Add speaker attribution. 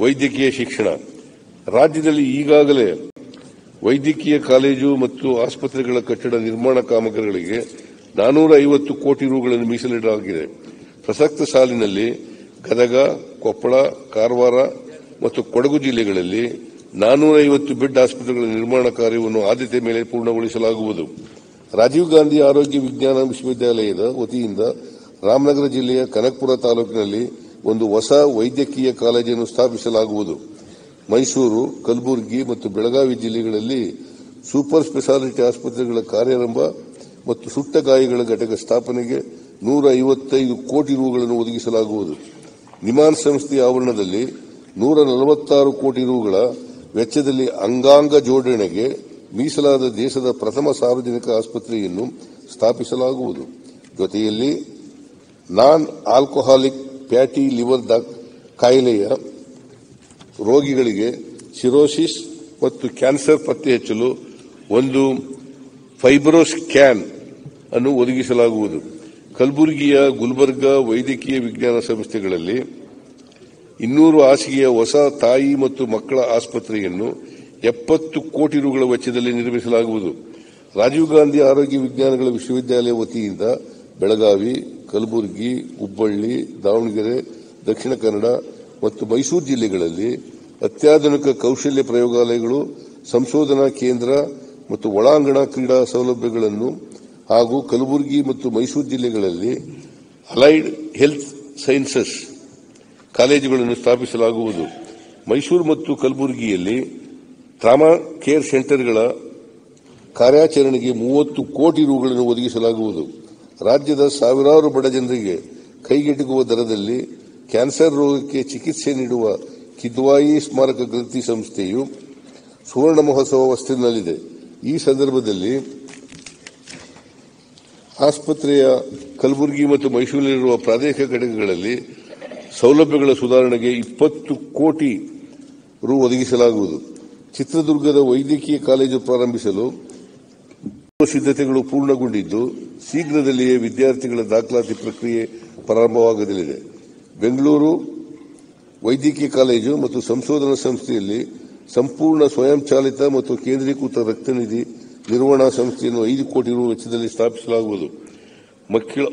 Speaker 1: ವೈದ್ಯಕೀಯ ಶಿಕ್ಷಣ. ರಾಜ್ಯದಲ್ಲಿ ಈಗಾಗಲೇ ವೈದ್ಯಕೀಯ ಕಾಲೇಜು ಮತ್ತು ಆಸ್ಪತ್ರೆಗಳ ಕಟ್ಟಡ ನಿರ್ಮಾಣ ಕಾಮಗಾರಿಗಳಿಗೆ ನಾನೂರ ಐವತ್ತು ಕೋಟಿ ರೂಗಳನ್ನು ಮೀಸಲಿಡಲಾಗಿದೆ. ಪ್ರಸಕ್ತ ಸಾಲಿನಲ್ಲಿ ಗದಗ, ಕೊಪ್ಪಳ, ಕಾರವಾರ ಮತ್ತು ಕೊಡಗು ಜಿಲ್ಲೆಗಳಲ್ಲಿ ನಾನೂರ ಐವತ್ತು ಬೆಡ್ ಆಸ್ಪತ್ರೆಗಳ ನಿರ್ಮಾಣ ಕಾರ್ಯವನ್ನು ಆದ್ಯತೆ ಮೇಲೆ ಪೂರ್ಣಗೊಳಿಸಲಾಗುವುದು. ರಾಜೀವ್ ಗಾಂಧಿ ಆರೋಗ್ಯ ವಿಜ್ಞಾನ ವಿಶ್ವವಿದ್ಯಾಲಯದ ವತಿಯಿಂದ ರಾಮನಗರ ಜಿಲ್ಲೆಯ ಕನಕಪುರ ತಾಲೂಕಿನಲ್ಲಿ ಒಂದು ಹೊಸ ವೈದ್ಯಕೀಯ ಕಾಲೇಜನ್ನು ಸ್ಥಾಪಿಸಲಾಗುವುದು. ಮೈಸೂರು, ಕಲಬುರಗಿ ಮತ್ತು ಬೆಳಗಾವಿ ಜಿಲ್ಲೆಗಳಲ್ಲಿ ಸೂಪರ್ ಸ್ಪೆಷಾಲಿಟಿ ಆಸ್ಪತ್ರೆಗಳ ಕಾರ್ಯಾರಂಭ ಮತ್ತು ಸುಟ್ಟ ಗಾಯಗಳ ಘಟಕ ಸ್ಥಾಪನೆಗೆ ನೂರ ಐವತ್ತೈದು ಕೋಟಿ ರೂಗಳನ್ನು ಒದಗಿಸಲಾಗುವುದು. ನಿಮಾನ್ ಸಂಸ್ಥೆಯ ಆವರಣದಲ್ಲಿ ನೂರ ನಲವತ್ತಾರು ಕೋಟಿ ರೂಗಳ ವೆಚ್ಚದಲ್ಲಿ ಅಂಗಾಂಗ ಜೋಡಣೆಗೆ ಮೀಸಲಾದ ದೇಶದ ಪ್ರಥಮ ಸಾರ್ವಜನಿಕ ಆಸ್ಪತ್ರೆಯನ್ನು ಸ್ಥಾಪಿಸಲಾಗುವುದು. ಜೊತೆಯಲ್ಲಿ ನಾನ್ ಆಲ್ಕೋಹಾಲಿಕ್ ಫ್ಯಾಟಿ ಲಿವರ್ ಕಾಯಿಲೆಯ ರೋಗಿಗಳಿಗೆ ಸಿರೋಸಿಸ್ ಮತ್ತು ಕ್ಯಾನ್ಸರ್ ಪತ್ತೆ ಹಚ್ಚಲು ಒಂದು ಫೈಬ್ರೋಸ್ಕ್ಯಾನ್ ಅನ್ನು ಒದಗಿಸಲಾಗುವುದು. ಕಲಬುರಗಿಯ ಗುಲ್ಬರ್ಗ ವೈದ್ಯಕೀಯ ವಿಜ್ಞಾನ ಸಂಸ್ಥೆಗಳಲ್ಲಿ ಇನ್ನೂರು ಹಾಸಿಗೆಯ ಹೊಸ ತಾಯಿ ಮತ್ತು ಮಕ್ಕಳ ಆಸ್ಪತ್ರೆಯನ್ನು ಎಪ್ಪತ್ತು ಕೋಟಿ ರುಗಳ ವೆಚ್ಚದಲ್ಲಿ ನಿರ್ಮಿಸಲಾಗುವುದು. ರಾಜೀವ್ ಗಾಂಧಿ ಆರೋಗ್ಯ ವಿಜ್ಞಾನಗಳ ವಿಶ್ವವಿದ್ಯಾಲಯ ವತಿಯಿಂದ ಬೆಳಗಾವಿ ಕಲಬುರಗಿ, ಹುಬ್ಬಳ್ಳಿ, ದಾವಣಗೆರೆ, ದಕ್ಷಿಣ ಕನ್ನಡ ಮತ್ತು ಮೈಸೂರು ಜಿಲ್ಲೆಗಳಲ್ಲಿ ಅತ್ಯಾಧುನಿಕ ಕೌಶಲ್ಯ ಪ್ರಯೋಗಾಲಯಗಳು, ಸಂಶೋಧನಾ ಕೇಂದ್ರ ಮತ್ತು ಒಳಾಂಗಣ ಕ್ರೀಡಾ ಸೌಲಭ್ಯಗಳನ್ನು ಹಾಗೂ ಕಲಬುರಗಿ ಮತ್ತು ಮೈಸೂರು ಜಿಲ್ಲೆಗಳಲ್ಲಿ ಅಲೈಡ್ ಹೆಲ್ತ್ ಸೈನ್ಸಸ್ ಕಾಲೇಜುಗಳನ್ನು ಸ್ಥಾಪಿಸಲಾಗುವುದು. ಮೈಸೂರು ಮತ್ತು ಕಲಬುರಗಿಯಲ್ಲಿ ಟ್ರಾಮಾ ಕೇರ್ ಸೆಂಟರ್ಗಳ ಕಾರ್ಯಾಚರಣೆಗೆ ಮೂವತ್ತು ಕೋಟಿ ರೂಗಳನ್ನು ಒದಗಿಸಲಾಗುವುದು. ರಾಜ್ಯದ ಸಾವಿರಾರು ಬಡ ಜನರಿಗೆ ಕೈಗೆಟುಕುವ ದರದಲ್ಲಿ ಕ್ಯಾನ್ಸರ್ ರೋಗಕ್ಕೆ ಚಿಕಿತ್ಸೆ ನೀಡುವ ಕಿದ್ವಾಯಿ ಸ್ಮಾರಕ ಗ್ರಂಥಿ ಸಂಸ್ಥೆಯು ಸುವರ್ಣ ಮಹೋತ್ಸವ ವಸ್ತಿನಲ್ಲಿದೆ ಈ ಸಂದರ್ಭದಲ್ಲಿ ಆಸ್ಪತ್ರೆಯ ಕಲಬುರಗಿ ಮತ್ತು ಮೈಸೂರಿನಲ್ಲಿರುವ ಪ್ರಾದೇಶಿಕ ಘಟಕಗಳಲ್ಲಿ ಸೌಲಭ್ಯಗಳ ಸುಧಾರಣೆಗೆ ಇಪ್ಪತ್ತು ಕೋಟಿ ರು ಒದಗಿಸಲಾಗುವುದು. ಚಿತ್ರದುರ್ಗದ ವೈದ್ಯಕೀಯ ಕಾಲೇಜು ಪ್ರಾರಂಭಿಸಲು ಸಿದ್ಧತೆಗಳು ಪೂರ್ಣಗೊಂಡಿದ್ದು, ಶೀಘ್ರದಲ್ಲಿಯೇ ವಿದ್ಯಾರ್ಥಿಗಳ ದಾಖಲಾತಿ ಪ್ರಕ್ರಿಯೆ ಪ್ರಾರಂಭವಾಗಲಿದೆ. ಬೆಂಗಳೂರು ವೈದ್ಯಕೀಯ ಕಾಲೇಜು ಮತ್ತು ಸಂಶೋಧನಾ ಸಂಸ್ಥೆಯಲ್ಲಿ ಸಂಪೂರ್ಣ ಸ್ವಯಂಚಾಲಿತ ಮತ್ತು ಕೇಂದ್ರೀಕೃತ ರಕ್ತನಿಧಿ ನಿರ್ವಹಣಾ ಸಂಸ್ಥೆಯನ್ನು ಐದು ಕೋಟಿ ರು ವೆಚ್ಚದಲ್ಲಿ ಸ್ಥಾಪಿಸಲಾಗುವುದು. ಮಕ್ಕಳ